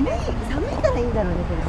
寒い寒いからいいんだろうねこれね。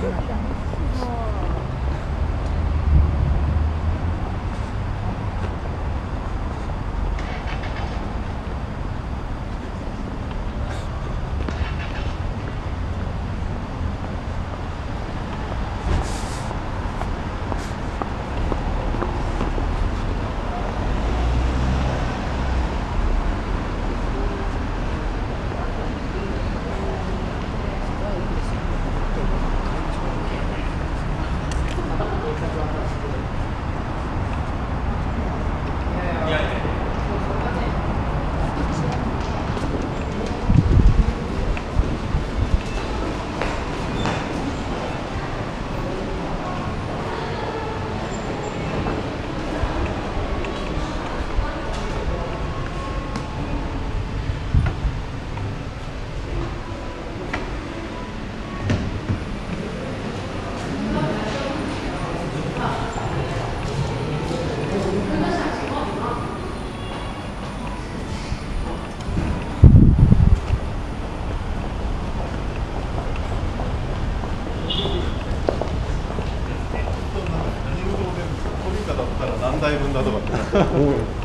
3台分だとかって。